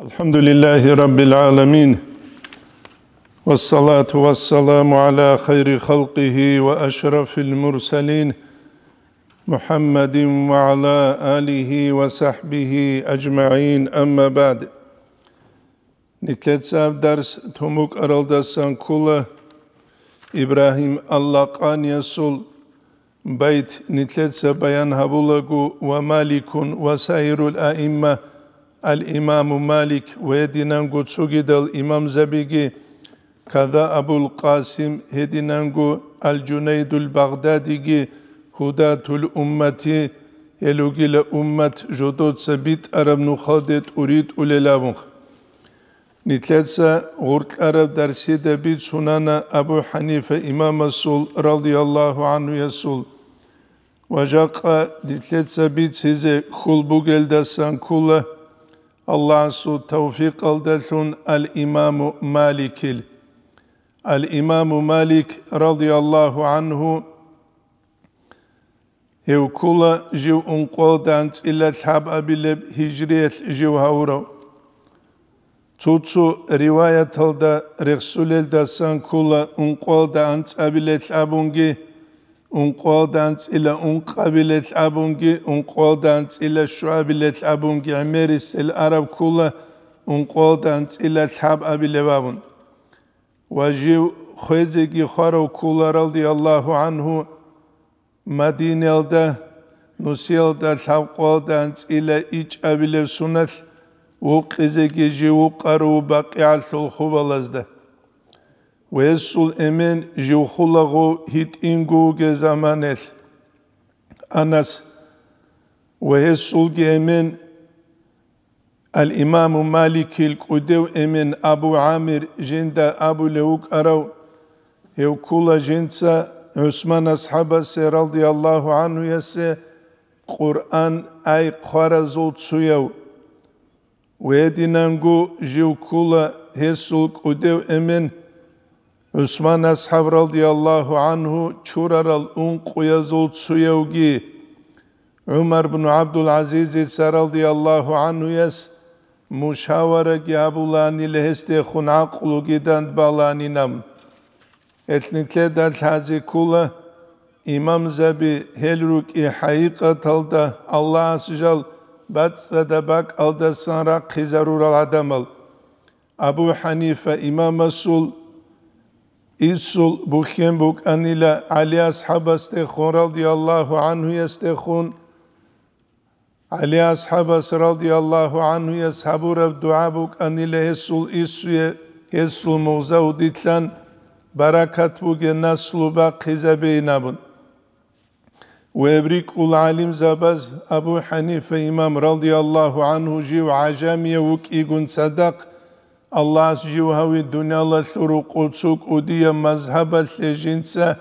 الحمد لله رب العالمين والصلاة والسلام على خير خلقه وأشرف المرسلين محمد وعلى آله وصحبه أجمعين. أما بعد نتلتساب درس تموك أرالدسان كله إبراهيم الله قان يسول بيت نتلتسا بيان هبولغو ومالك وسائر الأئمة el-İmamu Malik ve dinengu tsugidel İmam Zebigi kaza Abul Qasim hedinengu el-Cuneydül Bagdadigi hudatul ummeti elugile ummet jodot sabit arab nuhadet urid ulelavuh Nitletsa Gurk Arab dersi de bir sunana Ebu Hanife İmam Sul radıyallahu anhu yasul. Vajaka nitletsa bir size kul bu geldesan kula Allah su tevfik aldelun el İmamu Malikil. El İmamu Malik radıyallahu anhu هو كولا جو انقول دانت إلا تحب أبيلب هجرية جو هاورو توتسو رواية تلدا رسول الدسان كولا انقول دانت أبيلب أبونجي unqodans ila unqabilet abungi unqodans ila shuabilet abungi ameris el arab kula unqodans ila hab abilevabun vajiv خوزگی خارو کولار رضی الله عنه مدینلده نوسیلده لحقادنس الى ایچ ابیل سنت و قزگی جیو قرو بقیعت الخوبالزده ويسول امن جو خلقو هيت انگو گزامانل انس ويسول امن الامام مالك القدو امن ابو عامر جند ابو لوك ارو هو كل جنسا عثمان اصحاب رضي الله عنه يس قران اي قرزو تسيو ويدينانگو جو كل هسول قدو امن Osman ashab radiyallahu anhu çuraral un kuyazul suyevgi Ömer bin Abdülaziz ise radiyallahu anhu yes muşavara ki abulani leheste hunakulu giden balaninam. Etnike del hazikula İmam Zebi helruk i haykatılda Allah asıcal batsa da bak aldasan rak hizarural adamal. Abu Hanife İmam Asul İsul bukhim buk anila Ali ashab astekhun radiyallahu anhu yastekhun Ali ashab radiyallahu anhu yashabu rab dua buk anila hesul isuye hesul muzau ditlan barakat buge naslu ba qizabe inabun ويبريك العالم زبز أبو حنيفة إمام رضي الله عنه جيو عجامي وك إيقون صدق الله جوهوي الدنيا الله شروق قدسوك وديا مذهب الجنسة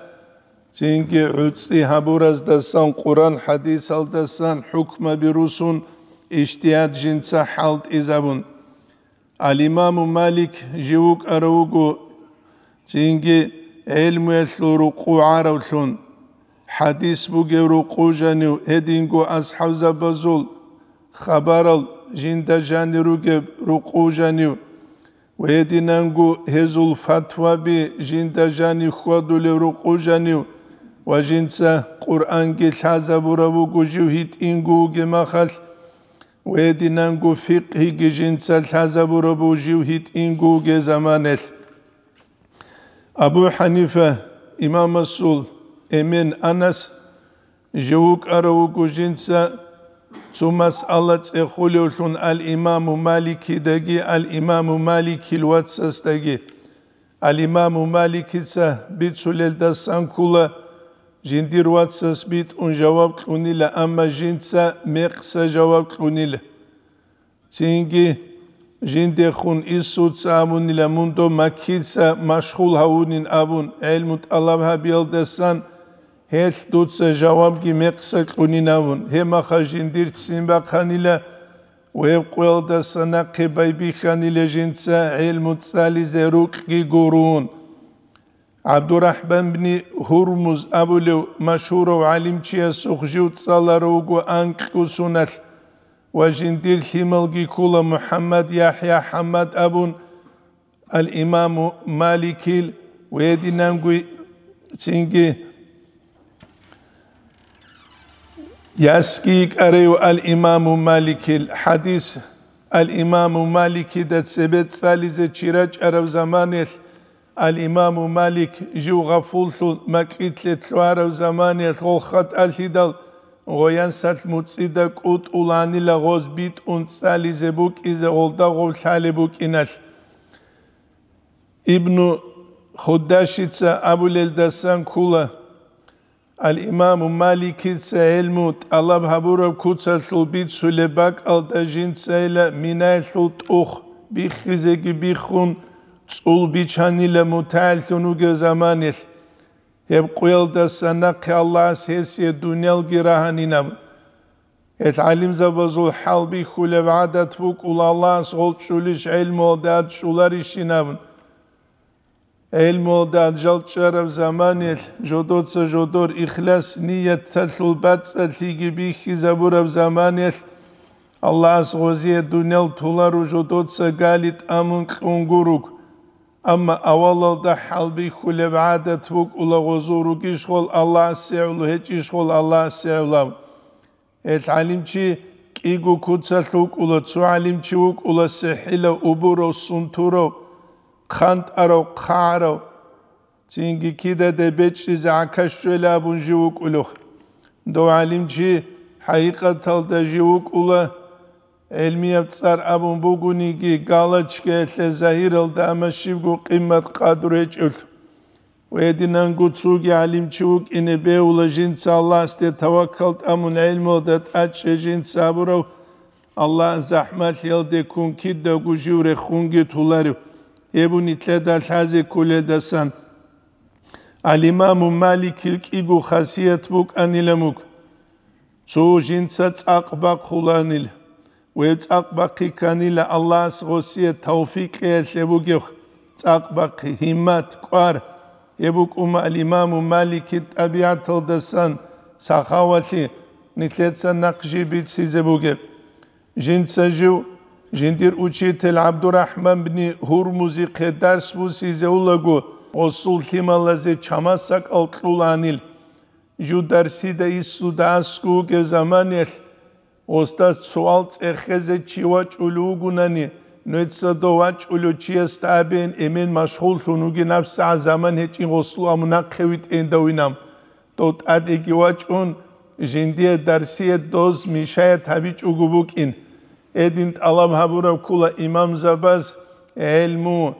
تينكي عدسي هبورز دسان قرآن حديث الدسان حكم برسون اشتياد جنسة حالت إزابون الإمام مالك جيوك أروغو تينكي علم يشروق عارولون حديث بوغي رقو جانيو هدينغو أصحاب زبزول خبر ويدينانغو هزو الفتوى بي جندا جاني خودو لرقو جانيو. وجنسا قرآن جي الحازة براو جوجيو هيت إنغو جي مخل ويدينانغو فقه جي جنسا الحازة براو جيو هيت إنغو جي زمانل أبو حنيفة إمام السول إمين أنس جوك أروكو جنسا سمس الله تخلوشون الإمام مالك دقي الإمام مالك الواتسس دقي الإمام مالك سه بيت سلل دسان كله جندير واتسس بيت ان جواب قنيلة أما جنسا مقس جواب قنيلة تينجي جندي خون إسو تسامون لمندو مكيسا مشغول هاونين أبون علم الله بيال دسان ჰელ დუცა ჟავამგი მეყსა ყუნინავუნ ჰემა ხაჟინდირ ციმბა ხანილა ვე ყველ და სანაყებაი ბიხანილე ჟინცა ელ მუცალი ზერუკი გურუნ عبدالرحمن بن هرمز أبو مشهور وعلم چيا سخجو تصالر وغو أنقو سنل وجندير حملقي كل محمد يحيى حمد أبون الإمام مالك ويدي نانقوي تنجي Yaski karev al imamu malikil hadis. Al imamu maliki dat sebet salize çiraç arav zamanel al imamu malik ju gafultu makitle tlu arav zamanel gohat al hidal goyan sat mutsida kut ulani la goz bit un salize buk ize olda gol hale buk inal İbnu Huddaşitsa Abulel Dasan Kula الإمام مالك سهلموت الله بحبورا كوتسا ثلبيت سلباك الدجين سهلا منا ثلت أخ بيخزك بيخون تسول بيچاني لمتعال تنوغ زمانه يبقى دسانك الله سيسي الدنيا الجراهانينا العلم زبزو الحال بيخول بعدت بوك الله سغلت شوليش علم وداد شولاريشيناون ელმოდა ჯალჭარავ ზამანელ ჟოდოცა ჟოდორ იხლას ნიეთ თალულ ბაცალ თიგი ბიხი ზაბურავ ზამანელ ალლას ღოზიე დუნელ თულარუ ჟოდოცა გალით ამუნ ყუნგურუკ. ამა ავალალდა ჰალბი ხულე ბადათ ბუკ ულა ღოზურუ გიშხოლ ალლას სეულუ ჰეჭიშხოლ ალლას სეულა ელ ალიმჩი კიგუ ქუცალ უკულა ცუ ალიმჩი უკულა სეჰილა უბურო სუნთურო ხანტარო ხარო. ცინგი კიდე დებეჭი ზაკაშველა ბუნჟი უკულუხ დო ალიმჩი ჰაიყათალ დაჟი უკულა ელმიაბ წარ აბუნ ბუგუნიგი გალაჩკე ლეზაირალ და ამაშივგუ ყიმათ ყადრეჭულ ვედინან გუცუგი ალიმჩი უკინებე ულაჟინცა ალასტე თავაკალტ ამუნ ელმო და ტაჭე ჯინცა აბურავ. ალლა ზაჰმათ ლილდე კუნკიდ და გუჟიურე ხუნგი თულარევ ebunitleda hazi kuledasan alimamu malikil kigu hasiyet buk anilemuk çoğu jinsa çakba kulanil ve çakba kikanile Allah'as gosiye tavfik eylebuk yok çakba himmat kuar ebuk um alimamu malikit tabiat oldasan sahavati nitletsa nakşi bit size bugep jinsa jiu Jindir uçitel Abdurrahman bin Hurmuzi keders bu size ulagu. Osul himalaze çamasak altlulanil. Ju dersi de issu dasku ke zamanel. Ostas sualt eheze çivaç ulugunani. Nötsa dovaç ulu çiyes tabi'in emin maşhul sunugi nafsa zaman hiç in osul amuna kevit endavinam. Tot ad egivaç un. Jindiye dersiye doz mişayet habiç ugubukin. edint alam habura kula imam zabaz elmu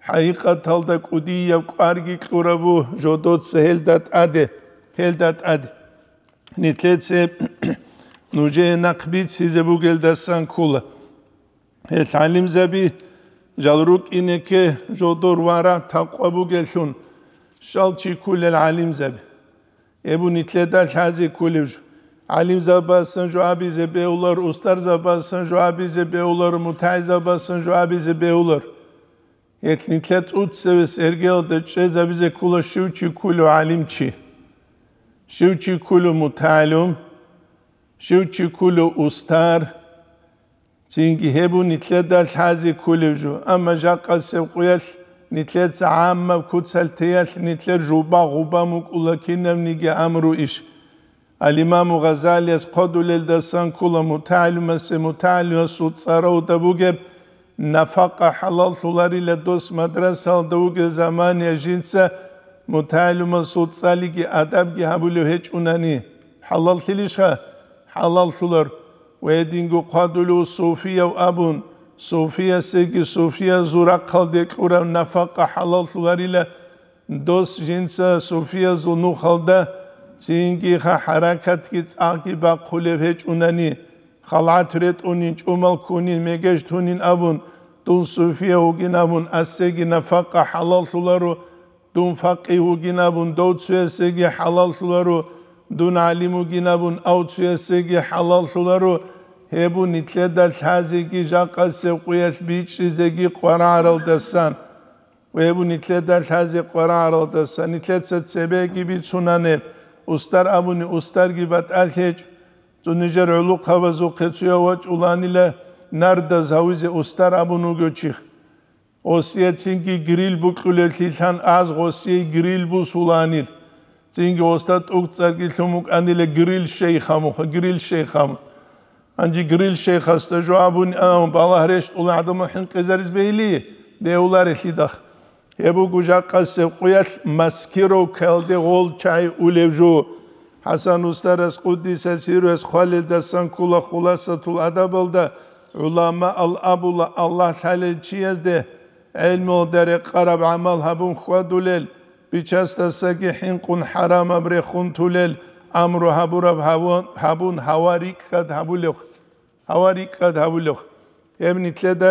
haqiqat halda qudiya qargi qurabu jodot seheldat ade heldat ade nitletse nuje nakbit size bu geldasan kula. El talim zabi jalruk ineke jodor vara taqwa bu gelsun şalçi kulel alim zabi. Ebu nitledal hazi kulevju ალიმზაბასან ჟუაბიზე ბეულარ, უსტარზაბასან ჟუაბიზე ბეულარ, მუთაიზაბასან ჟუაბიზე ბეულარ. ეთნიტლეთ უცევეს ერგელდა ჩეზაბიზე ქულა შივჩი ქულო ალიმჩი. შივჩი ქულო მუთალუმ, შივჩი ქულო უსტარ, წინგი ჰებუ ნიტლედა ლჰაზი ქულევჟუ, ამა ჟაყასევ ყუიალ, ნიტლეთ ზაამმა ქუცალ თეალ, ნიტლეთ ჟუბა ღუბა მუკულა ქინამ ნიგი ამრუ იშ. الإمام غزالي قدل الدسان كل متعلم متعلم سوتسارو دبوجب نفقة حلال ثلاري لدوس مدرسة دوج زمان يجنسة متعلم سوتسالي كي أدب كي هبولو هيج أناني حلال ثليشها حلال ثلار ويدينغو قدلو صوفيا وأبون صوفيا سيكي صوفيا زورا قلدك ورا نفقة حلال ثلاري لدوس جنسة صوفيا زونو خلده წინკიხა ჰარაკათკი წაკიბა ხულეფე ჭუნანი ხალათრე ტუნინ ჭუმალ ქუნინ მეგეშ თუნინ აბუნ დუნ სუფია უგინაბუნ ასეგი ნაფაკა ჰალალ თულარო დუნ ფაკი უგინაბუნ დოუცუ ესეგი ჰალალ თულარო დუნ ალიმ უგინაბუნ აუცუ ესეგი ჰალალ თულარო ჰებუნ იტლედა ლაზიგი ჟაყასე ყუიაშ ბიჭიზეგი ყვარარალ დასან ვებუნ იტლედა ლაზი ყვარარალ დასან იტლეცა ცებეგი ბიცუნანებ устар абуни устарги батӀал хеч цӀунижар хӀулу хъавазу хъецуява чӀуланила нарда завизи устар абунуго чих осия цинки грил букӀуле лилхан аз осия грил бу суланил цинки оста тӀук цӀарги лумук анила грил шейхаму грил шейхаму анҷи грил шейхаста жуабуни ам балаҳрешт улаъдама хинқизарис бейлии беулари хидах ებუგუჟა ყასე ყუიალ მასკირო ქალდე ღოლ ჩაი ულევჟო ჰასან უსტარას ყუდისა სირვეს ხვალე და სანკულა ხულასათულ ადაბალდა. ულამა ალ აბულა ალლაჰ თალე ჩიაზდე. ელმო დარე ყარაბ ამალ ჰაბუნ ხვადულელ. ბიჩასტა საკი ჰინყუნ ჰარამ აბრე ხუნთულელ. ამრო ჰაბურაბ ჰაბუნ ჰავარიკ ხად ჰაბულეხ ჰავარიკ ხად ჰაბულეხ. ემნიტლე და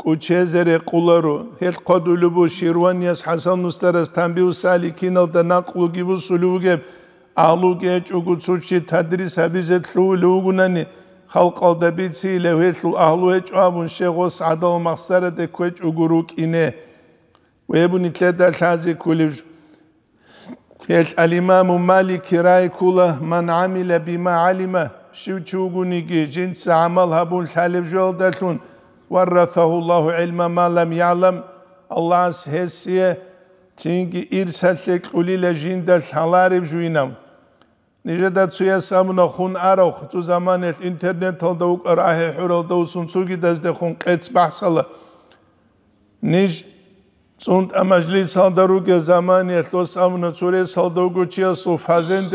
კუჩეზერე ყულარო ჰელ ყოდულუბუ შირვანიას ჰასანუსტერას თამბიუ სალიკინალ და ნაყლუგიბუ სულუგებ ალუგე ჩუგუცუჩი თადრის აბიზე თლულუგუნანი ხალყალდებიცი ლეჰლუ აჰლუე ჭაბუნ შეღოს ადალ მახსარადე ქვეჭ უგურუ კინე ვებუნი თლედა ხაზი ქულივ ჰელ ალიმამუ მალიკი რაი ქულა მან ამილა ბიმა ალიმა შივჩუგუნიგი ჯინც ამალ ჰაბუნ ხალიბ ჟოლდათუნ ვარათაჰუ ალლაჰუ ილმა მა ლამ იალამ ალლაჰს ჰესიე ჩინგი ირსალე კულილა ჟინდა ხალარებ ჟუინამ ნიჟედა ცუია სამნა ხუნ არა ხუ ზამანე ინტერნეტ თოლდა უკრა ჰე ჰურალ და უსუნ ცუგი დაზდე ხუნ ყეც ბახსალა ნიჟ წუნ ამაჟლი სალდარუგე ზამანე ხო სამნა ცურე სალდოგუ ჩია სუ ფაზენ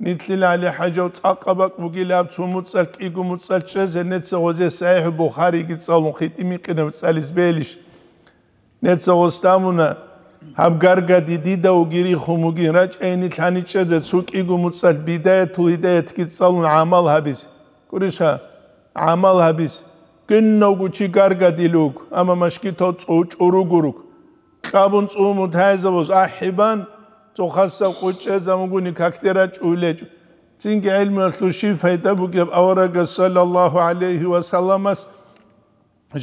დელე ხუნ იშარა გიაბუნ ნიტლილ ალი ჰაჯო წაყაბაკ მუგილაბ ცუმუცალ კიგუ მუცალ ჩეზე ნეცე ღოზე საიჰ ბუხარი გი წალუნ ხიტი მიყინებ წალის ბელიში. ნეცე ღოსტამუნა ჰამ გარგადი დიდა უგირი ხუმუგი რაჭენი თანიჭეზე ცუკი გუმუცალ ბიდაე თუ იდაე თკი წალუნ ამალ ჰაბის. კურიშა ამალ ჰაბის. გინნო გუჩი გარგადი ლუგ ამა მაშკითო წუჭურუ გურუკ ყაბუნ წუმუ თაიზავოს აჰიბან წოხასა ყუჭე ზამუგუნი ქაქტერა ჭულეჭ წინგი ილმი ლუში ფაიდა ბუგი ავარაგა სალალლაჰუ ალეიჰი ვასალამას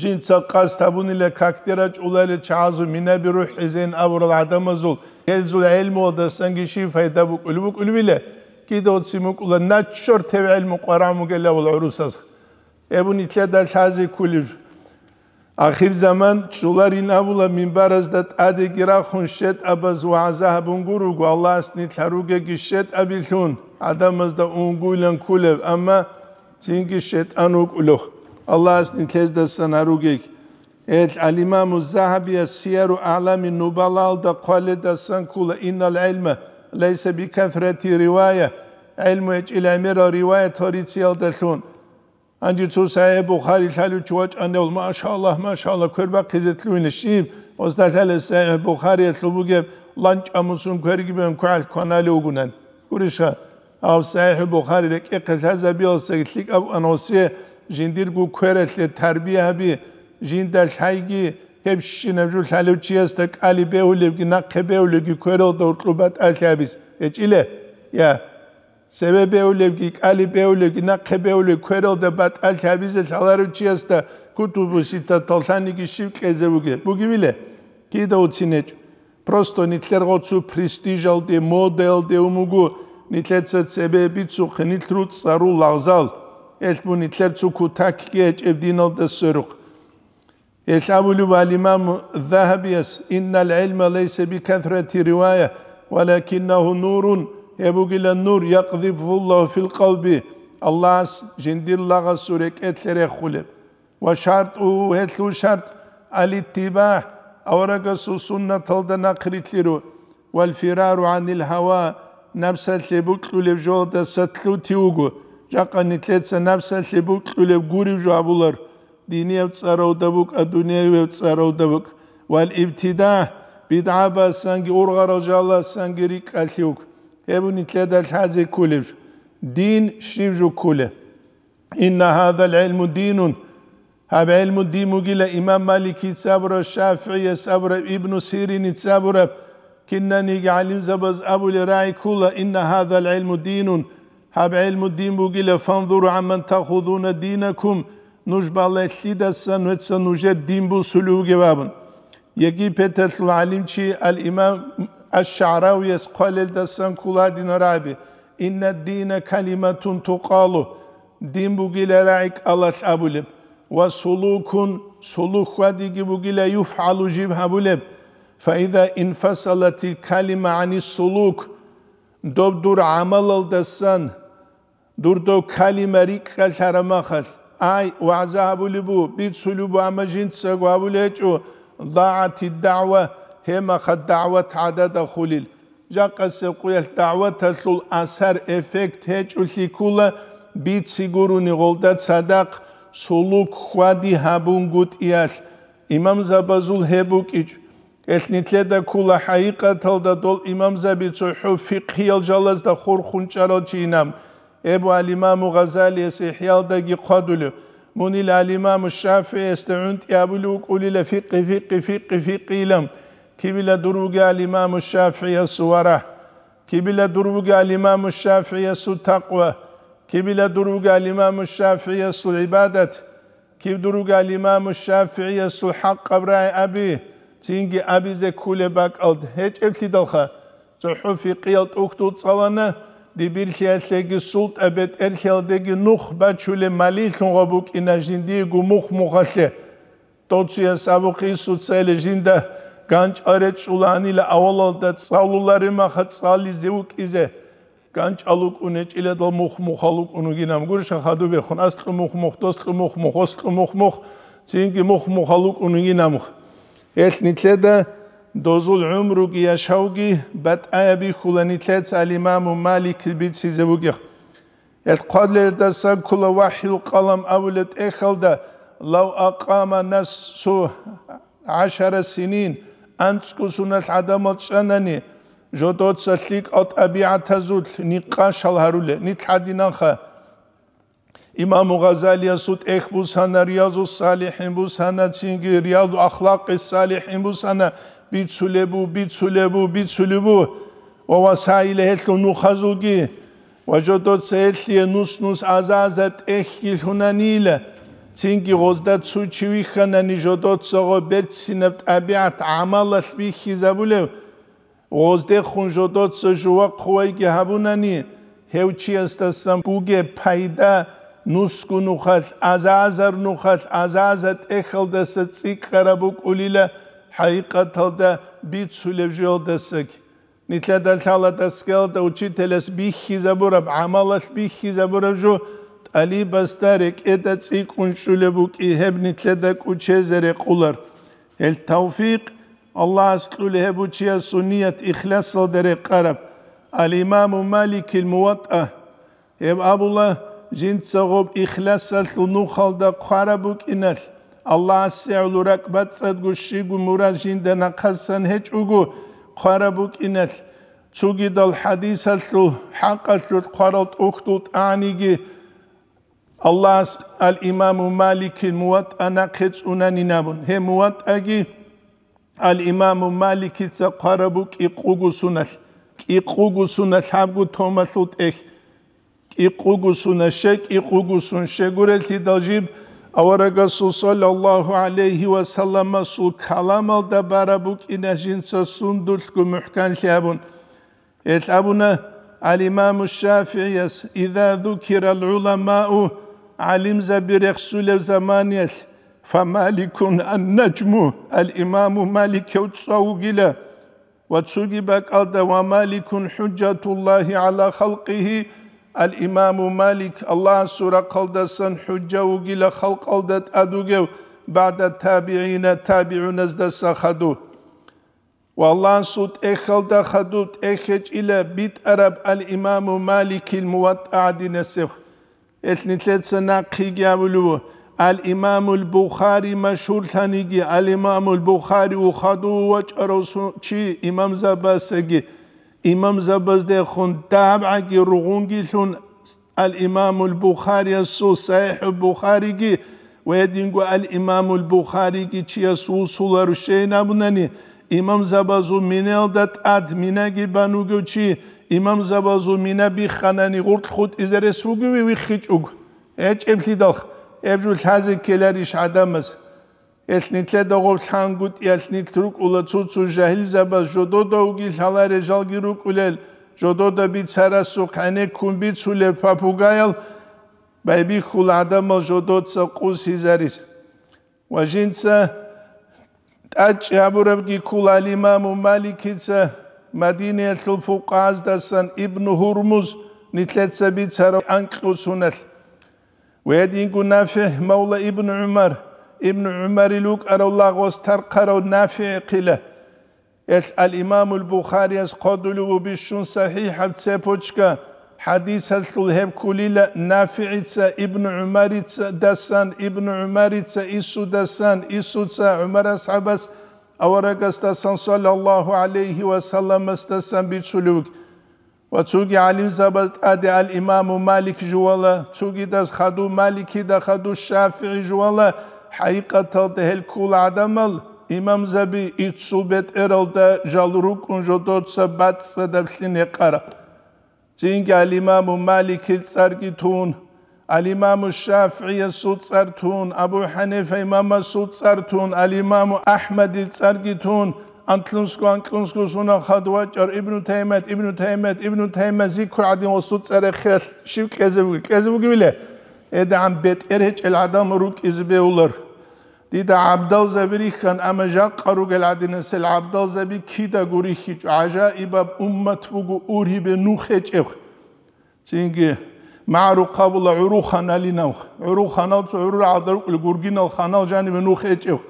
ჟინცა ყასთაბუნილე ქაქტერა ჭულალე ჩაზუ მინაბირუ ჰიზენ აბრალ ადამაზულ ელზულ ელმო და სანგიში ფაიდა ბუკული ბუკულვილე კიდო ციმუკულა ნაჩორ თევ ელმო ყარამუ გელავულ ურუსას ებუნი თლადა ხაზი კულიჟ ახირ ზამან ჭულარი ნაბულა მინბარას და ტადი გირა ხუნ შეთ აბაზ ვაზა ბუნგურუ გო ალლას ნი თარუგე გი შეთ აბილუნ ადამაზ და უნგულან კულევ ამა ცინგი შეთ ანუ კულოხ Allah's nikezde sanarugek. El alimamu zahabiye siyeru alami nubalal da kale da san kula innal ilme leyse bi kathreti rivaye ilmu eç ilamira rivaye toritsiyal da şun. Anci Anjitsu sahib Bukhari lalu chuach andol ma sha Allah ma sha Allah körbe qizetlu ile şib ozdat hele sahib etlubu geb lanç amusun kör gibi kual kanali ugunan. Kurişa av sahib Bukhari lek iqet haza bi olsa gitlik av anosi jindir gu köretle terbiye bi jindel haygi hep şinevcul halu çiyestek ali beulev ki nakke beulev ki körel doğrulubat alkabis. Eç ile ya სევებეულები, კალიბეულები, ნაკხებეული ქერელდება ტალხაბიზე ხალარუჩიასთა კუტუბუსითა თოლხანიგი შივკეზე უგე. მუგივილე კიდე უცინეჭ. просто нитлергоцу престижалде моделде умугу ნიტლეცეთ წებები წუხნი თრუ წარუ ლაღზალ ელფუ ნიტლერ წუკუ თაკი ეჭებდინალ და სერუყ ელაბულუ ვალიმამ ذهبიას ინალ ილმა ლეისე ბიქათრათი რივაია ولكنه نور يبوغ إلى النور يقذف الله في القلب الله جندي الله سورك اتلر خلب وشرط هتلو شرط الاتباع أورق سنة تلدنا قريتلرو والفرار عن الهوى نفسه لبوك لب جو دستلو تيوغو جاقا نتلتس نفسه لبوك لب غوري جو أبولر ديني وتصارو دبوك الدنيا وتصارو دبوك والابتداع بدعابا سانجي أورغا رجالا سانجي ريك أليوك يبون تلادا الحازي كله دين شريفجو كله إن هذا العلم دين هذا علم الدين مقيلة إمام مالك يتسابر الشافعي يتسابر ابن سيرين يتسابر كنا نيجي علم زبز أبو لراي كله إن هذا العلم دين هذا علم الدين مقيلة فانظروا عمن تأخذون دينكم نجب الله تليدا سنوات سنجر دين بسلوه جوابا يجي بيتت العلم الإمام الشعراوي قال الدسان كولا دين inna إن الدين كلمة تقال. دين gile raik الله abulib ve sulukun وديك ve يفعل bu gile فإذا انفصلت الكلمة عن السلوك دوب دور عمل الدسان. دور دو كلمة ريك خشر أي وعزها بلبو بيت سلوبو أما جنت سقوا بلهجو ضاعت الدعوة. هما خد دعوة عدد خليل جاقا سقوية الدعوة تلو أثر إفكت هيج كولا بيت سيقوروني غلدت صدق سلوك خوادي هابون قد إيال إمام زبازول هبوك إيج ეთნითლედა ქულა ჰაიყათალდა დოლ იმამზა ბიცო ჰუ ფიყიალ ჯალას და ხურ ხუნჭარო ჩინამ ابو الامام غزالي سيحيال دقي قدلو من الامام الشافعي استعنت يابلو قولي لفق فق فق فق لم كبلا دروج كبلا دروغا الإمام الشافعي سورة کی دروغا الإمام الشافعي سو تقوه کی بلا الإمام الشافعي سو عبادت کی دروگا الامام الشافعی سو حق قبره أبي تینگی ابی ز کوله بک الد دلخا تحفي قيلت أكتو قیلت دي بيرخي أتلقي سلط أبت sult ebet erkeldegi باتشو beçule malikun إنا inajindi gu muh muhalle. Totsuya savuki sutsele jinde განჭარეჭულა ანილა ავალალდა წალულარემა ხაცალიზე უკიზე განჭალუკუნე ჭილადალ მუხმუხალუკუნუგინამ გურშა ხადუბე ხნას ყმუხმუხ დოს ყმუხმუხ ოს ყმუხმუხ წინგი მუხმუხალუკუნუგინამ ეთნიტლედა დოზულ უმრუგი აშავგი ბატაები ხულანიტლეც ალიმამუ მალიქ ბიციზე უკიხ ეთყადლე და საკულა ვაჰილ ყალამ ავლეთ ეხალდა ლავ აყამა ნას სუ 10 სინინ ანცკუსუნალ ადამალ შანანი ჟოტოცა ლიკა ტაბიათაზულ ნიყა შალჰარულე ნიტჰადინანხა იმამ ღაზალია სუთ ეხბუსანა რიაზუს სალიჰინბუსანა ცინგი რიაზუ ახლაყის სალიჰინბუსანა ბიცულებუ ბიცულებუ ბიცულებუ. ვავასაილ ჰეთლუ ნუხაზუგი. ვაჟოტოცა ეთლი ნუს ნუს აზაზა ტეხილ ჰუნანილა. تينكي غزدا تسوچوي خناني جدوت سوغو بير تسينب طبيعت عمل لبي خيزابولو غزدا خون جدوت سجوا قوي كي هبوناني هوچي استسم بوگه پايدا نوسكو نخل ازازر نخل ازازت اخل دس تسيك خرابوك اوليلا حقيقة دا بيت سولب جول دسك نتلا دلتالا دسكال دا وچي تلس بيخي زبورب عمل لبي خيزابورب جو علي بستارك ادا تسيك ونشولبوك ايهب نتلادك وچيزر قولر التوفيق الله اسقل هبو چيا سنية إخلاص در قرب الإمام مالك الموطأ هب أبو الله جنت سغوب إخلاص النوخال دا قربوك إنال الله سعلو ركبت صدقو شيقو مراشين دنا قسن هجوغو قربوك إنل تسوغي دال حديث الثو حق الثو قرط أختوت آنيجي الله الإمام مالك موت أنا كت أناني نابون هي موت أجي الإمام مالك تقربك كيقوغو سنل كيقوغو سنل حابو تومثوت إخ كيقوغو سنل شك كيقوغو سن شغورة دجيب أورغا صلى الله عليه وسلم سو كلام الدباربوك إن جنس سندلك محكان لابون يتلابون الإمام الشافعي إذا ذكر العلماء علم زبير يخسول زمانيل فمالك النجم الإمام مالك يتصوغلا وتسوغبك ألد ومالك حجة الله على خلقه. الإمام مالك الله سورة قلدسن حجة وقيل خلق قلدت أدوغو بعد التابعين تابعون ازدس خدو. والله سوت إخلد خدوت إخج إلى بيت أرب الإمام مالك الموطع دي نسخ اثنين ثلاث سنة قيقابلو الإمام البخاري مشهور ثانيجي الإمام البخاري وخدو وجه شي إمام زباسجي إمام زبزده خون تابعك رغونجي لون الإمام البخاري السو صحيح البخاري ويدينغو الإمام البخاري كي تشيا سو سولار شينا بناني إمام زبازو منال دات أد مناجي بانوغو تشي имам забазу минаби ханани гуртлхут изересугви вихичуг эчемхидалх эбжул хази келариш адамас элнитле догов хангут элнитрук улацуцу жахил забаз жодо доги халаре жалгирук улел жодо да бицарасу кане кумби цуле папугаял байби хул адамал жодоца қус изарис важинца тач абурабги кул алимаму маликица مدينة الفقاز دسن ابن هرمز نتلت سبيت سر أنقل سنل ويدين نافع مولى ابن عمر ابن عمر لوك أرى الله غستر قرأ نافع قلة الإمام البخاري قدلو بشون صحيح بتسبوشكا حديث الثلهب كليلة نافع ابن عمر دسان ابن عمر إسو دسان إسو عمر أصحابس أورق استسن صلى الله عليه وسلم استسن بسلوك وتوجي علي زبط أدي الإمام مالك جوالا توجي دز خدو مالكي دا خدو الشافعي جوالا حقيقة تهل كل عدمل. إمام زبي إتصوبت إرالدا جالروك انجدود سبات سدبخين قرأ تينجا الإمام مالك السرقي تون ალიმამუ შაფიი სუწარ თუნ აბუ ჰანიფა იმამა სუწარ თუნ ალიმამუ აჰმადი წარგი თუნ ანკლუნსკო ანკლუნსკო სუნა ხადვაჭარ იბნუ თაიმათ იბნუ თაიმათ იბნუ თაიმა ზიქრ ადი ოსუწარე ხელ შივ კეზებუგი კეზებუგი მილე? ედა ამ ბეტ ერეჭელ ადამ რუკიზბეულარ დიდა აბდალ ზაბირი ხან ამა ჟაყარუ გელადინეს ელ აბდალ ზაბი ქიდა გური ხიჭ აჟა იბა უმმათ ბუგუ ურიბე ნუხეჭე ცინგი مع رقاب العروخ خنا لنوخ عروخ خنا تعرور عدرق الجورجين الخنا وجاني بنوخ إتشوخ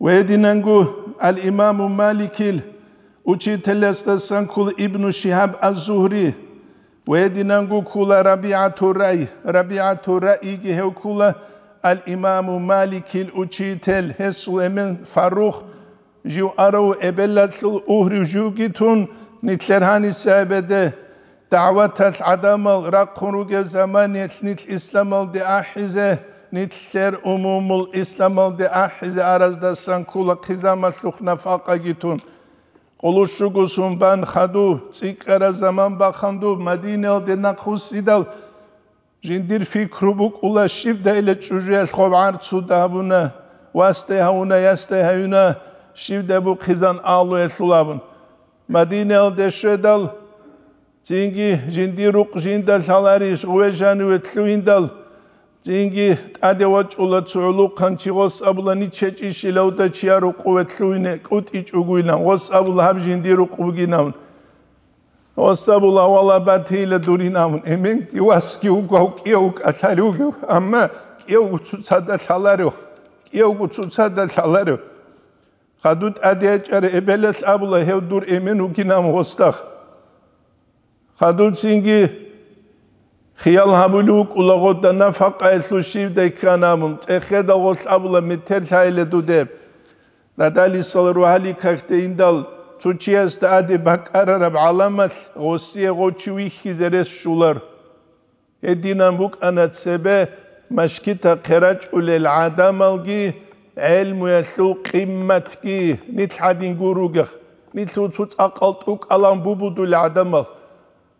ويدينانجو الإمام مالك uçi telestesen kul İbn Şihab az-Zuhri. Ve dinangu kula Rabi'atu Ray Rabi'atu Ray ki hev kula al İmam Malik il uçi tel hesul emin Farruh ju arav ebellatl uhri ju gitun nitlerhani sahabede دعوة العدم الرقرق زمان نتل إسلام الدعاحزة نتلر أموم الإسلام الدعاحزة أرز دسان كل قزامة لخنا فاقا جتون قلوشو قسم بان خدو تيكرا زمان بخندو مدينة الدناقو سيدال جندير فكربك أولا شيف دايلة چوجيال خوب عرض سودابونا واستيهاونا يستيهاونا شيف دابو قزان آلو يسلابون مدينة الدشدال წინგი ჟინდირუყჟინდა ლალარი შღვეჟანვე თლუინდალ წინგი ტადევაჭულა ცულუ ხანჩიღოს აბლანი ჩეჭიშილავდა ჩიარო ყუე თლუინე კუტი ჭუგვინა ოსაბულ ჰამჟინდირუ ყუგინავ ოსაბულ ავალა ბათილა დურინავ ემენ კიუას კიუგავ კიუ კათარიუგ ამა კიუ უცუცადა ლალარო კიუ უცუცადა ლალარო ხადუტ ადიაჭარე ებელეს აბულა ჰევდურ ემენ უგინავ ოსტახ ხადუტ სინგი ხიალ ჰაბულუ კულაღო და ნაფაყა ესუში და იქანამ წეხე და ოს აბულა მითერ შაილე დუდე რადალი სოლრო ჰალი ქაქტე ინდალ تشيست ادي بقر رب علامت غوسي غوچوي خيزرس شولر ادينا بوك انا تسبه مشكتا قراج ول العدم الجي علم يسو قيمتكي نتحدين غوروغ نتلو تsuts اقلطوك الان بوبودو العدم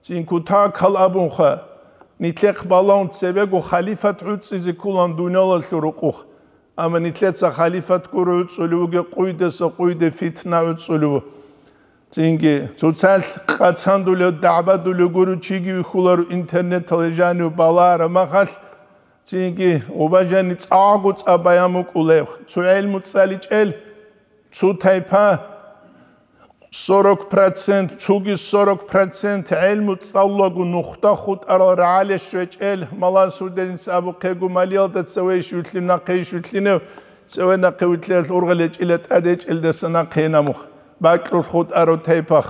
წინკუთა ქალაბუნხა ნიტლეყ ბალაუნ ცევეგო ხალიფათ უწიზი კულან დუნალალ რუყუხ. ამა ნიტლეცა ხალიფათ კურ უწულუგე ყუიდესა ყუიდე ფიტნა უწულუ წინგი ცუცალ ყაცანდულო დააბადულო გურუ ჩიგი ხულარ ინტერნეტ ლეჟანუ ბალარა მახალ წინგი უბაჟანი წაგუ წაბაიამუ კულევ ცუელ მუცალი წელ ცუთაიფა 40% ცუგი 40% ელმუ წავლოგუ ნუხტა ხუტარო რაალე შვეჭელ მალასუდენს აბუ ყეგუ მალიალ და ცევეშვილი ნაყეშვილინე ცევენა ყევითლე ურღელე ჭილე ტადე ჭილდა სნა ყენამუხ ბაკრ ხუთ არო თეფახ.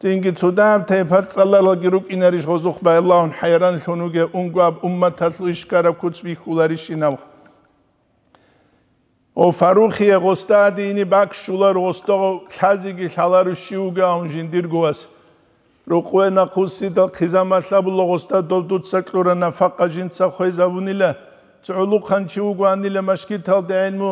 წინგი ცუდამ თეფა წალალა გირუკინარი ხოზუხ ბაილაუნ ჰაირან შუნუგე უნგვაბ უმმათალ იშკარა კუცბი ხულარი შინავ ო ფარუხი ეგოსტადინი ბაქშულა როსტო ხაზიგი ხალარუშიუგა ამჟინდირგუას როყვენა ხუსი და ხიზამასლაბულო გოსტა დოდუცა კლურა ნაფაყაჟინცა ხეზაბუნილა წულუ ხანჩი უგვანილა მაშკი თალდაინმუ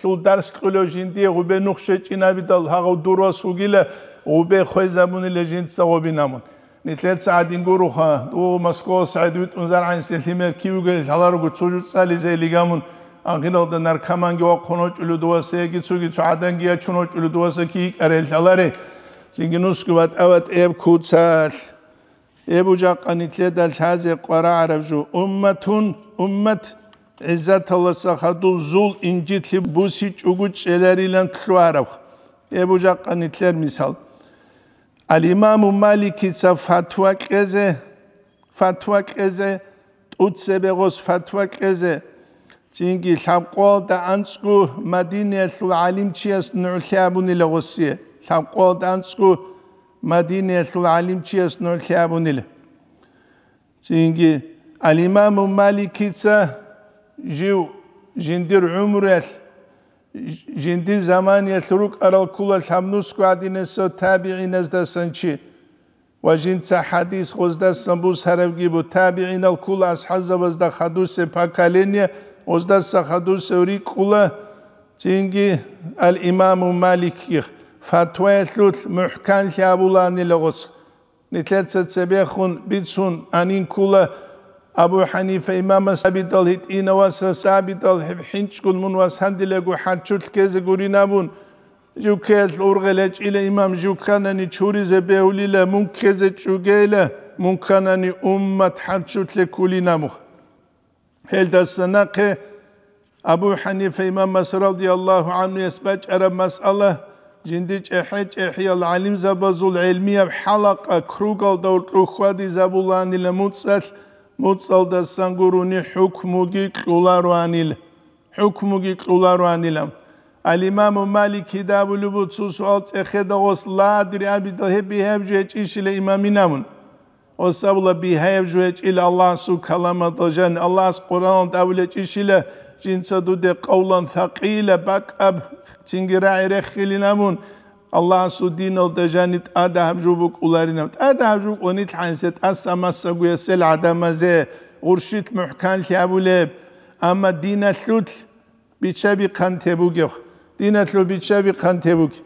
სულდარს ყლოჟინდი უბე ნუხშეჭინაბი და ჰაღო დურვას უგილა უბე ხეზაბუნილა ჯინცა უბინამონ ნიტლეთ საადინგურუხა დუ მასკო საიდვიტუნ ზარაინს თიმერ კიუგე ხალარუგუ ცუჯუცალი ზელიგამონ აღილავდა ნარკამანგი ოქონოჭული დუასე გიცუგიცუ ადანგია ჩუნოჭული დუასე კი კარელთალარე სინგინუსკვა ტავატ ებ ქუცალ ებუჯაყანი თლედალ ჰაზე ყვარა არავჯუ უმმათუნ უმმათ عزت الله سخدو زول incitli busi çuguç şeyleriyle kılı Arap. Ebu Cakkanitler misal. Al İmamu Malik ise fatva keze, fatva keze, utse begoz fatva keze, چینکی لحقول تا انسکو مدینه لو علیم چی است نعلحابونی لغسیه لحقول تا انسکو مدینه لو علیم چی است نعلحابونی له چینکی الامام مالکی تا جو جندر عمره جندی زمانی ترک ارال کل الحمنوس کو عدین سو تابعین از دستن چی و جنسا حدیث خوزده سنبوز هرفگی بود تابعین الکل از حزب از ده خدوس پاکالینیه ozda sahadu sevri kula cingi al imamu maliki fatvelut muhkan şabulani lagos nitletset sebehun bitsun anin kula أبو حنيفة إمام ثابت الهتئين واسا ثابت الهب حنش كل من واس هندل أقو حنشوت كيز قرينا بون جو كيز أورغلج إلى إمام جو كانني شوري زبيولي لا من كيز جو جيلا من كانني أمة حنشوت لكلنا مخ Heldasanakı Abu Hanife İmam Masr radıyallahu anhu yesbaç ara masala cindi çehe çehiyal alim zabazul ilmiye halaka krugal davul ruhvadi zabulan ile mutsal mutsal da sanguruni hukmugi kularu anil hukmugi kularu anilam al imamu malik kitabul butsu sual çehe da osla adri abi da hebi hebce çişile imamı namun وسبلا بهاي جوج إلى الله سو كلام تجن الله قرآن دولة إشيلة جنسة دود قولا ثقيلة باك أب تنجرع رخيل نمون الله سو دين الدجانت أدا هبجوبك أولارنا أدا هبجوك ونيت حنسة أسما سقوية سلعة دمزة غرشت محكان لأبو ليب أما دين الثلث بيتشابي قان تبوكيخ دين الثلث بيتشابي قان تبوكيخ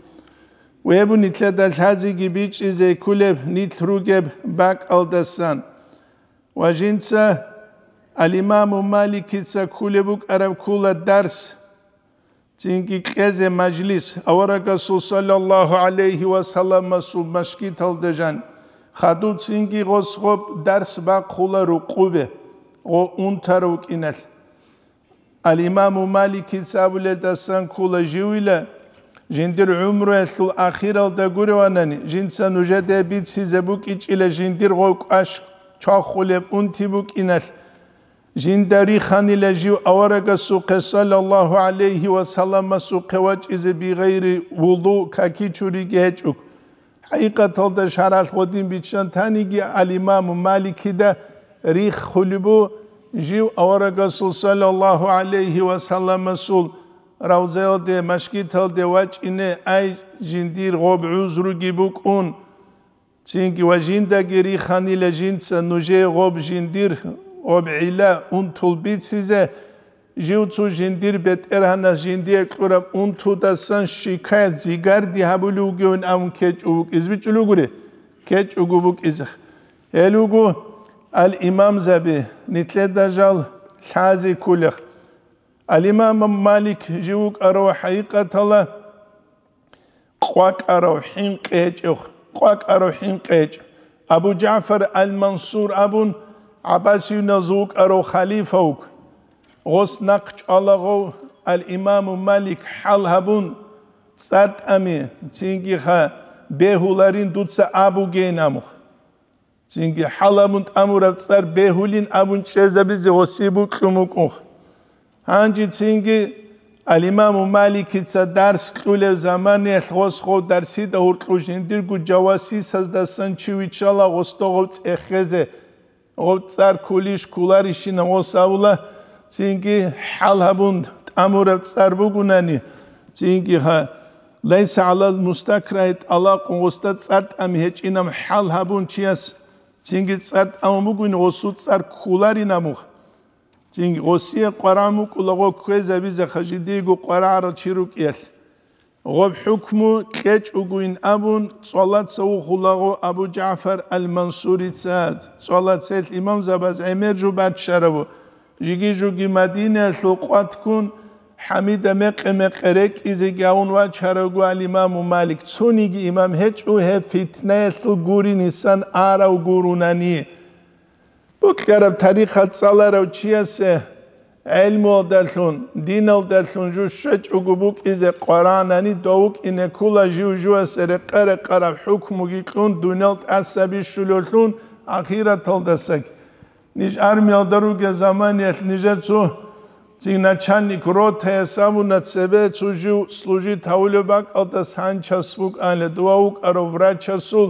ويبني تلد الحازق بيتش إزي كلب نيت روجب باك ألدسان وجنسة الإمام مالك تسا كلبك أرب كل الدرس تنكي كذا مجلس أورق رسول صلى الله عليه وسلم سو مشكي تلدجان خدو تنكي غسخب درس باك كل رقوبة وانتروك إنال الإمام مالك تسا بلدسان كل جويله Jindir umru esl akhir da gurvanani jinsa nujade bit size bu kiç ile jindir gok aşk çok xule unti bu inel. Jindari khan ile jiv avaraga suqe sallallahu aleyhi ve sellem suqe vaç ize bi gayri vudu kaki çuri geçuk. Hakikatalda şaral hodin biçan tanigi al imam Maliki de rih hulubu jiv avaraga sallallahu aleyhi ve sellem sul. وجندا جري خاني لجنس نجي غوب جندير غوب علا أون تلبيت سيزه جيو تو جندير بيت إرهانا جندير كورم أون تو دسان شكايت زيگار دي هبولو جون أون كيج أوك إزبي چلو غوري كيج أوكو بوك إزخ هلوغو الإمام زبي نتلدجال حازي كلخ الإمام مالك ალიმამ მალიქ ჯიუკ არო ჰაიკათალა ყვაკ არო ჰინ ყეჭო ყვაკ არო ჰინ ყეჭ აბუ ჯააფარ ალ მანსურ აბუნ აბასი ნაზუკ არო ხალიფაუკ ღოს ნაკჭ ალაღო ალ იმამუ მალიქ ჰალჰაბუნ წარტ ამი ცინგი ხა ბეჰულარინ დუცა აბუ გენამუხ ცინგი ჰალაბუნ ამურაბ წარ ბეჰულინ აბუნ ჩეზაბიზი ღოსიბუ ყუმუკუხ ანჯიცინგი ალიმამუ მალიკიცა დარს ყულევ ზამანი ხოსხო დარსი და ურტყუშინდირ გუჯავასი საზდასან ჩივიჩალა ღოსტოღო წეხეზე ოვწარ ქულიშ ქულარიში ნამოსავლა წინკი ჰალაბუნდ ამურევ წარბუგუნანი წინკი ხა ლაის ალა მუსტაკრაიტ ალა ყოსტა წარტ ამი ჰეჭინამ ჰალაბუნ ჩიას წინკი წარტ ამუგუნ ოსუ წარ ქულარი ნამუხ ძინგი ოსიე ყვარამუ კულაღო ქეზები ზახაჟიდი გუ ყვარარო ჩირუ კიელ غب حكم كيج أقوين أبون صلاة سو خلاغو أبو جعفر المنصوري تساد صلاة سيد الإمام زباز عمر جو بعد شربو جيجي جو جي مدينة لقوات كون حمید مقم قرق ایزی گاون و چرگو الامام مالک چونیگی امام هچ او هف فتنه تو گوری نیسان آرا و بكرة بطريقة صلاة رو تشيسة علم ودلون دين ودلون جو شج وقبوك إذا قرآناني دوك إن كل جو جو سر قرى قرى حكم وقيقون دونالت أسابي شلولون أخيرا تلدسك نيش أرمي أدرو زمان يتنجد سو წიგნაჩანიკ როთე სამუნაცებე ცუჟუ სლუჟი თავლებაკ ალტა სანჩასმუკ ალე დუაუკარო ვრაჩასულ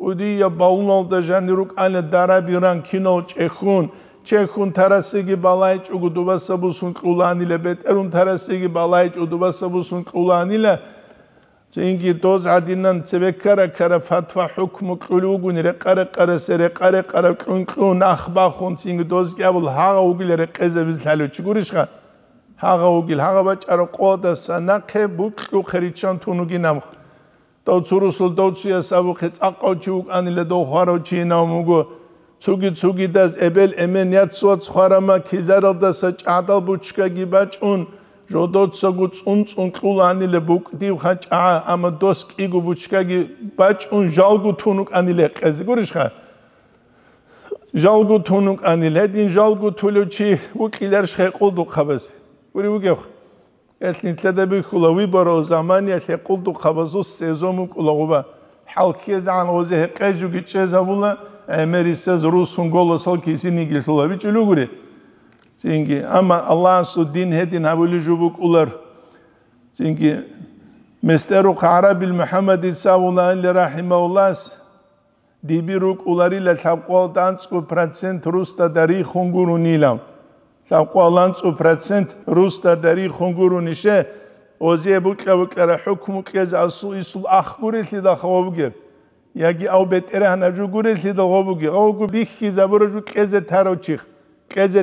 კუდია ბაულალდა ჟანირუკ ალა დარაბირან კინო ჩეხუნ ჩეხუნ თარასიგი ბალაი ჩუგუდუბასაბუსუნ ყულანილე ბეტერუნ თარასიგი ბალაი ჩუგუდუბასაბუსუნ ყულანილე. წინგი დოზ ადინან ცებეკარა კარა ფათვა ჰუკმუ ყულუგუნი რე ყარა ყარა სერე ყარა ყარა კუნ კუნ ახბა ხუნ წინგი დოზ კაბულ ჰაღა უგილე რე ყეზების ლალო ჩიგურიშხა. ჰაღა უგილ ჰაღა ბაჭარო ყოდა სანა ხე ბუკ ხერიჩან თუნუგი ნამხ ტოცურუსულ ტოცია საბუხე წაყოჩი უკანილე დო ხაროჩი ნამუგო ცუგი ცუგი და ებელ ემენიაცვა ცხარამა ქიზარალდასა ჭადალბუჩკა გიბაჭუნ ჟოდოცოგუ წუნწუნ ყულანილე ბუკდივ ხაჭა ამ დოს კიგუ ბუჩკა გიბაჭუნ ჟალგუ თუნუ კანილე ყეზი გურიშხა ჟალგუ თუნუ კანილე დინ ჟალგუ თულუჩი უკილერ შეხულბუ ხაბეს გური უგეხ اتنی تلا دبی خلوی بر أو زمانی هک قلد و خبازو سیزوم کلاو با حالکی از آن روزه هک جوگی چه زبون امری سز روسون گل سال کیسی نگیر خلوی چلوگری زینگی اما الله سو دین هدی نبولی جوک اولر زینگی مستر و خراب محمدی سوونان لرحمه اللهس دیبی روک اولری لطف قلدانس کو پرنسنت روستا داری خونگورو نیلم nilam. Tabqolan su procent rusta dari khunguru nishe oziye bukla bukla hukmu kez asu isul akhguri li da khawbuge. Yagi au betere hanaju guri li da khawbuge. Au gu bikhi zaburu keze taro chikh. კეზე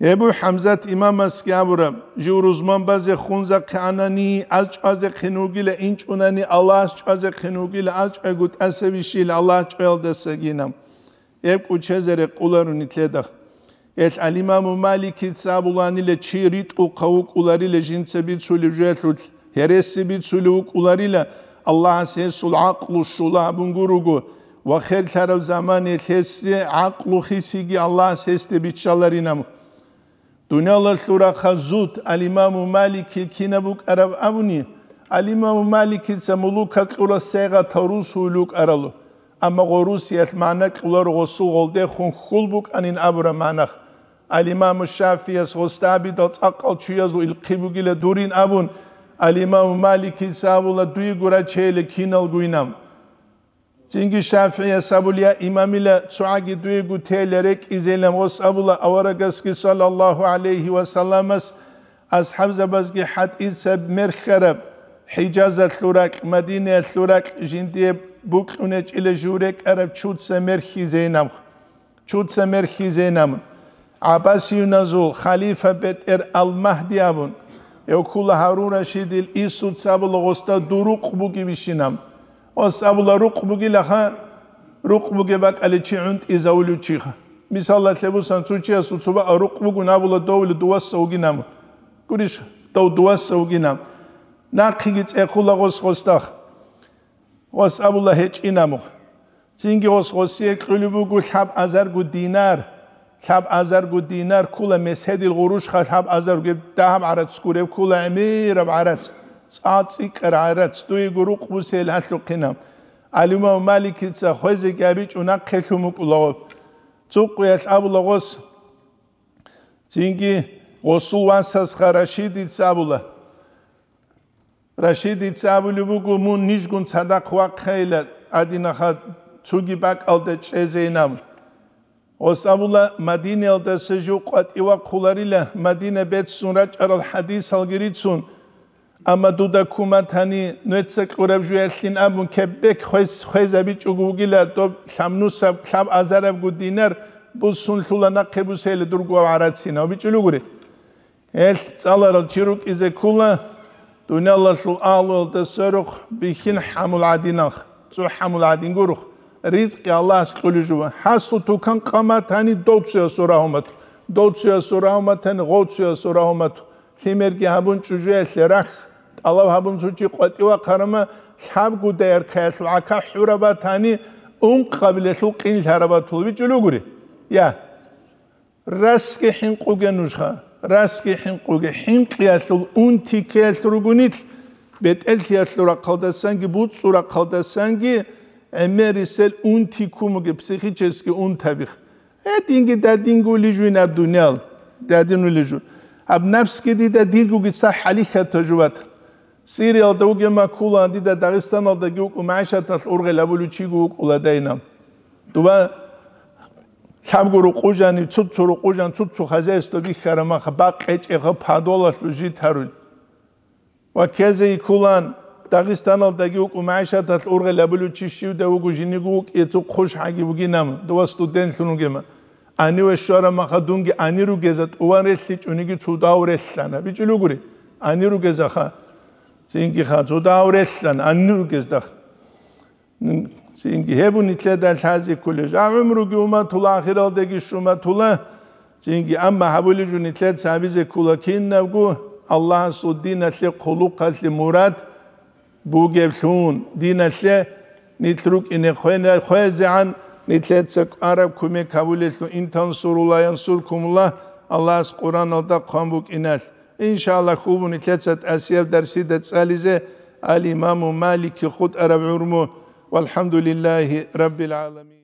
ебу ҳамзат имамас гавра журузман базе хунза канани аз чазе хинугила инчунани аллас чазе хинугила аз чагут асавишил аллас чалдасагинам еб кучезере куларуни тледах ел алимаму малики цабуланиле чирит у каук улариле жинцеби цули жетлут хересиби цули ук улариле аллах сесул ақлу шула бунгуругу вахер тарав замани хеси ақлу хисиги аллах сесте бичаларинам Dunyala sura khazut al imamu maliki kinabuk arab avni al imamu maliki samulu katkula sega tarus uluk aralu ama gorus yet mana kular gosu golde khun khulbuk anin abra manakh al imamu shafi as gostabi dot aqal chuyaz il qibugile durin abun al imamu maliki savula duy gura chele kinal guinam Çünkü Şafii'ye sabulya imamıyla tsuagi duygu telerek izeylem o sabula avaragaski sallallahu aleyhi ve sellemes ashab zabazgi hat ise merkharab Hicaz'a thurak, Medine thurak, jindiye buklune ile jurek arab çutsa merhi zeynam. Çutsa merhi zeynam. Abbasi Yunazul, Khalifa Bet Er Al-Mahdi abun. ეოქულა ჰარუნ რაშიდილ ისუ ცაბლო ღოსტა დურუ ყბუგი ვიშინამ ო საბლა ru ყბუგი ლახა ru ყბუგი ბაკალი ჩიუნტ იზაული ჩიხა მისალა ლებუსან ცუჩია სუცუბა ru ყბუგი ნაბულა დოული დუას საუგინამ გურიშ დო დუას საუგინამ ნახიგი წეხულა ღოს ღოსტა ო საბლა ჰეჭინამო წინგი ღოს ღოსიე ყლიბუგუ ლაბ აზარ გუ დინარ ლაბ აზარ გუ დინარ ქულა მესჰედილ ღურუშ ხა ლაბ აზარ გუ დაჰამ არაც სკურე წაცი კრაერა ცდუიგურუ ყუსელ ჰაშუქინამ ალიმა მალიკიცა ხოზე კაბიჭუნა ხეშუმუკულო წუყიალ აბლოღოს წინგი ოსუვანსას ხარაშიდი წაბულა რაშიდი წაბული ბუგუ მუნ ნიშგუნ სადახვა ხეილა ადინახა ცუგი ბაკალდა ჩეზეინამ ოსაბულა მადინელდა სეჟუ ყატივა ხულარილა მადინე ბეცუნ რაჭარალ ჰადის ალგირიცუნ ამადუდა კუმათანი ნეცე ყურებჟუ ელხინ ამუნ კებეკ ხეს ხეზები ჭუგუგილა დო სამნუსა სამ აზარებ გუდინარ ბუსუნ სულანა ყებუსელი დურგვა არაცინა ბიჭულუგური ელ წალარო ჩირუკიზე ქულა დუნალა სულ ალო და სერუხ ბიხინ ჰამულ ადინახ წუ ჰამულ ადინგურუხ რიზყი ალლაჰს ყულიჟუვა ჰასუ თუკან ყამათანი დოცია სურაჰუმათ დოცია სურაჰუმათან ღოცია სურაჰუმათ ხიმერგი აბუნ ჭუჟია შერახ ალავ აბუნ სუჩი ყვეტივა ყარმა შაბგუ დერ ქეს ლაკა ჰურაბათანი un qabileshu qin harabatul bichuluguri ya raske hin qugenusha raske hin quge hin qiyasul un tikesrugunit betel tiyaslura qaldasangi bu tsura qaldasangi emerisel un tikumuge psihicheski un tabih e dingi da dinguli juna dunyal da dinuli ju ab nafski di da dilgugi sahali khatajuvat სირიალ და უგემა ქულანდი და დაღესტანალ და გიუკუ მაიშატას ურღელაბული ჩიგუ უკულადაინამ დუბა ჩამგურუ ყუჟანი ცუცურუ ყუჟან ცუცუ ხაზესტო ბიხარამა ხბა ყეჭე ხ ფადოლას ლუჟი თარულ ვა ქეზე ქულან დაღესტანალ და გიუკუ მაიშატას ურღელაბული ჩიშიუ და უგუ ჟინიგუ კეცუ Sehen gehabt so da uretlan annur gezdak. Sehen gehebun itle dal hazi kulej. Ağım rugi uma tula ahiral degi şuma tula. Sehen ki amma habuli jun itle sabize kulakin nevgu. Allah suddin etli kuluk etli murad. Bu gevşun din etli nitruk ine khoyne khoyze an nitle tsak arab kume kabul etli intan surulayan surkumullah. Allah Kur'an'da kambuk iner. Иншаллах хубу ни кецад асиев дарсидат сализе ал имаму малики худ араб урму والحمد لله رب العالمين